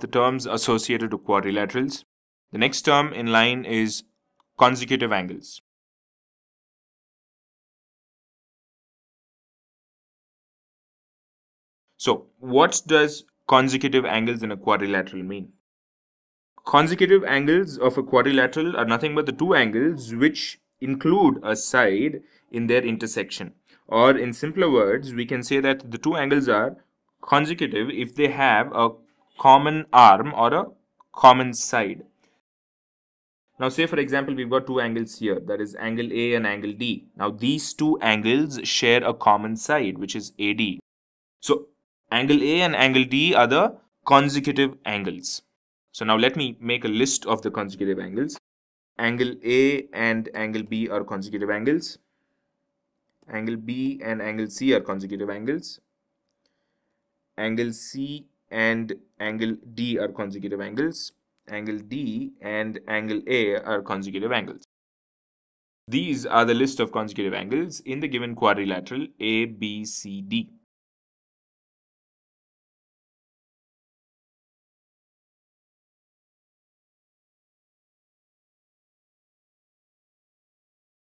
the terms associated to quadrilaterals. The next term in line is consecutive angles. So what does consecutive angles in a quadrilateral mean? Consecutive angles of a quadrilateral are nothing but the two angles which include a side in their intersection. Or in simpler words, we can say that the two angles are consecutive if they have a common arm or a common side. Now say for example we've got two angles here that is angle A and angle D. Now these two angles share a common side which is AD. So angle A and angle D are the consecutive angles. So now let me make a list of the consecutive angles. Angle A and angle B are consecutive angles. Angle B and angle C are consecutive angles. Angle C and angle D are consecutive angles. Angle D and angle A are consecutive angles. These are the list of consecutive angles in the given quadrilateral ABCD.